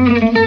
Mm-hmm.